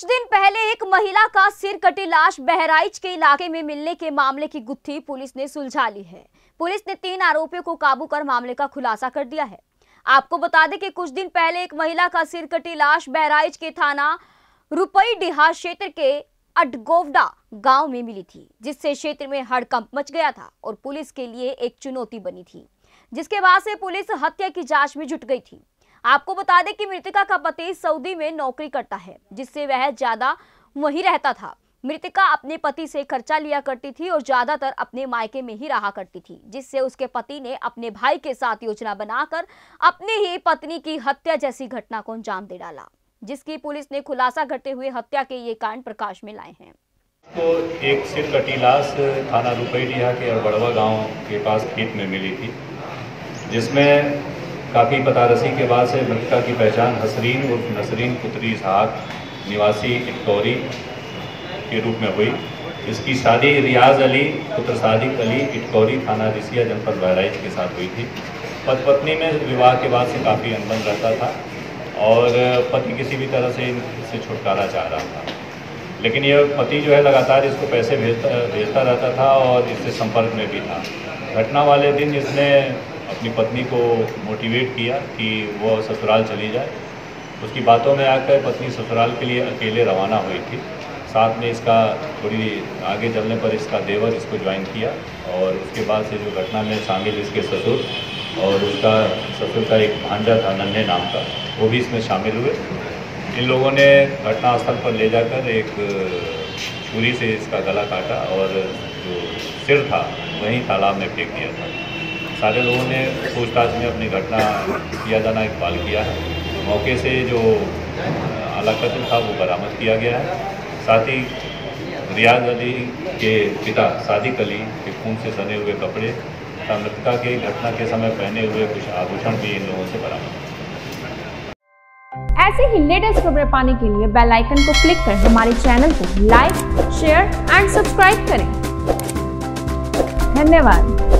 कुछ दिन पहले एक महिला का सिर कटी लाश बहराइच के इलाके में मिलने के मामले की गुत्थी पुलिस ने सुलझा ली है। पुलिस ने तीन आरोपियों को काबू कर मामले का खुलासा कर दिया है। आपको बता दें कि कुछ दिन पहले एक महिला का सिर कटी लाश बहराइच के थाना रुपई डिहा क्षेत्र के अडगोवडा गाँव में मिली थी, जिससे क्षेत्र में हड़कंप मच गया था और पुलिस के लिए एक चुनौती बनी थी, जिसके बाद से पुलिस हत्या की जाँच में जुट गई थी। आपको बता दें कि मृतिका का पति सऊदी में नौकरी करता है, जिससे वह ज़्यादा वहीं रहता था। मृतिका अपने पति से खर्चा लिया करती थी और ज़्यादातर अपने मायके में ही रहा करती थी, जिससे उसके पति ने अपने भाई के साथ योजना बनाकर अपनी ही पत्नी की हत्या जैसी घटना को अंजाम दे डाला, जिसकी पुलिस ने खुलासा करते हुए हत्या के ये कांड प्रकाश में लाए हैं। तो एक सिर कटी लाश थाना रुपईडीहा के अड़बड़वा गाँव के पास खेत में मिली थी, जिसमें काफ़ी पतारसी के बाद से मृतका की पहचान हसरीन उर्फ़ नसरीन पुत्री इसहाक, निवासी इटकौरी के रूप में हुई। इसकी शादी रियाज अली, पुत्र सादिक अली इटकौरी थाना रिसिया जनपद बहराइच के साथ हुई थी। पति पत्नी में विवाह के बाद से काफ़ी अनबन रहता था और पति किसी भी तरह से इससे छुटकारा चाह रहा था। लेकिन यह पति जो है लगातार इसको पैसे भेजता भेजता रहता था और इससे संपर्क में भी था। घटना वाले दिन इसने अपनी पत्नी को मोटिवेट किया कि वो ससुराल चली जाए। उसकी बातों में आकर पत्नी ससुराल के लिए अकेले रवाना हुई थी। साथ में इसका थोड़ी आगे चलने पर इसका देवर इसको ज्वाइन किया और उसके बाद से जो घटना में शामिल इसके ससुर और उसका ससुर का एक भांजा था, नन्हे नाम का, वो भी इसमें शामिल हुए। इन लोगों ने घटनास्थल पर ले जाकर एक छुरी से इसका गला काटा और जो सिर था, वहीं तालाब में फेंक दिया था। सारे लोगों ने पूछताछ में अपनी घटना किया जाना इकबाल किया है। मौके से जो अलाकत था, वो बरामद किया गया है। साथ ही रियाज अली के पिता सादिक अली के खून से सने हुए कपड़े तथा मृतका के घटना के समय पहने हुए कुछ आभूषण भी इन लोगों से बरामद ऐसे ही लेटेस्ट खबरें पाने के लिए बेल आइकन को क्लिक कर हमारे चैनल को लाइक, शेयर एंड सब्सक्राइब करें। धन्यवाद।